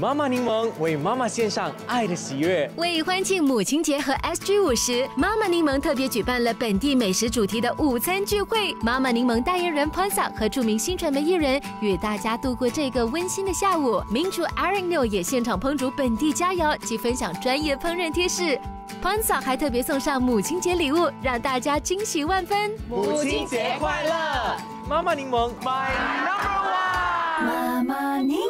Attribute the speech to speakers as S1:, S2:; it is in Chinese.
S1: 妈妈柠檬为妈妈献上爱的喜悦，
S2: 为欢庆母亲节和 SG 五十，妈妈柠檬特别举办了本地美食主题的午餐聚会。妈妈柠檬代言人 Ponsa 和著名新传媒艺人与大家度过这个温馨的下午。名厨 Aaron Liu 也现场烹煮本地佳肴及分享专业烹饪贴士。Ponsa 还特别送上母亲节礼物，让大家惊喜万分。
S1: 母亲节快乐，妈妈柠檬 My Number One，
S3: 妈妈柠。